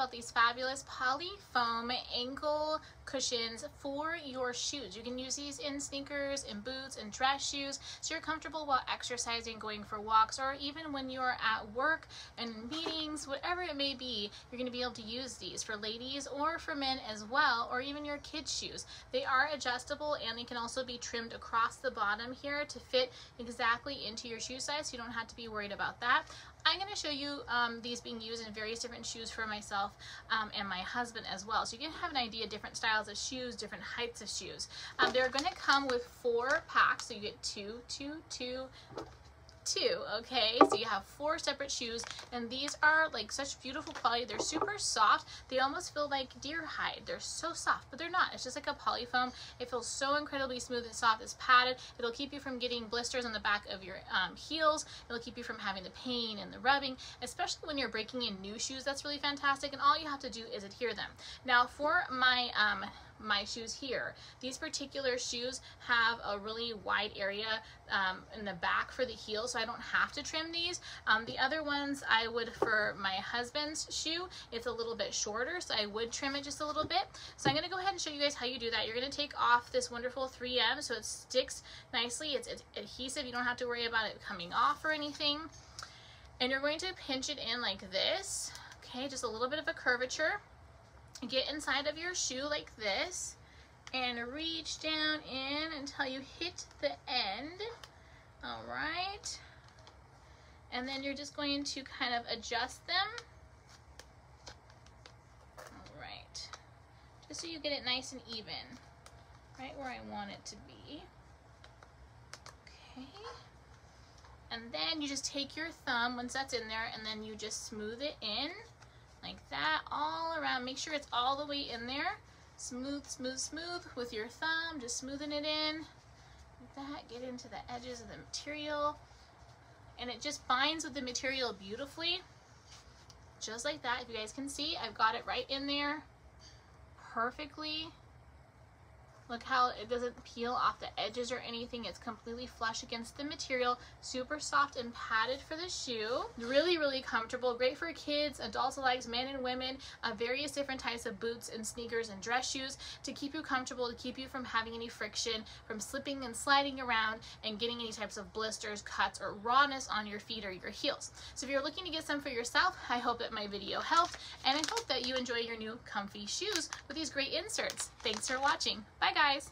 about these fabulous poly foam ankle cushions for your shoes. You can use these in sneakers, in boots, in dress shoes, so you're comfortable while exercising, going for walks, or even when you're at work and meetings, whatever it may be, you're gonna be able to use these for ladies or for men as well, or even your kids' shoes. They are adjustable and they can also be trimmed across the bottom here to fit exactly into your shoe size, so you don't have to be worried about that. I'm going to show you um, these being used in various different shoes for myself um, and my husband as well. So you can have an idea different styles of shoes, different heights of shoes. Um, they're going to come with four packs. So you get two, two, two, two, okay? So you have four separate shoes, and these are like such beautiful quality. They're super soft. They almost feel like deer hide. They're so soft, but they're not. It's just like a polyfoam. It feels so incredibly smooth and soft. It's padded. It'll keep you from getting blisters on the back of your um, heels. It'll keep you from having the pain and the rubbing, especially when you're breaking in new shoes. That's really fantastic, and all you have to do is adhere them. Now, for my um, my shoes here. These particular shoes have a really wide area um, in the back for the heel, so I don't have to trim these. Um, the other ones I would for my husband's shoe, it's a little bit shorter, so I would trim it just a little bit. So I'm gonna go ahead and show you guys how you do that. You're gonna take off this wonderful 3M so it sticks nicely. It's, it's adhesive, you don't have to worry about it coming off or anything. And you're going to pinch it in like this, okay, just a little bit of a curvature get inside of your shoe like this and reach down in until you hit the end. All right. And then you're just going to kind of adjust them. All right. Just so you get it nice and even. Right where I want it to be. Okay. And then you just take your thumb once that's in there and then you just smooth it in like that all around. Make sure it's all the way in there. Smooth, smooth, smooth with your thumb, just smoothing it in. Like that, get into the edges of the material. And it just binds with the material beautifully. Just like that. If you guys can see, I've got it right in there perfectly. Look how it doesn't peel off the edges or anything. It's completely flush against the material. Super soft and padded for the shoe. Really, really comfortable. Great for kids, adults alike, men and women. Uh, various different types of boots and sneakers and dress shoes to keep you comfortable, to keep you from having any friction, from slipping and sliding around and getting any types of blisters, cuts, or rawness on your feet or your heels. So if you're looking to get some for yourself, I hope that my video helped and I hope that you enjoy your new comfy shoes with these great inserts. Thanks for watching. Bye guys.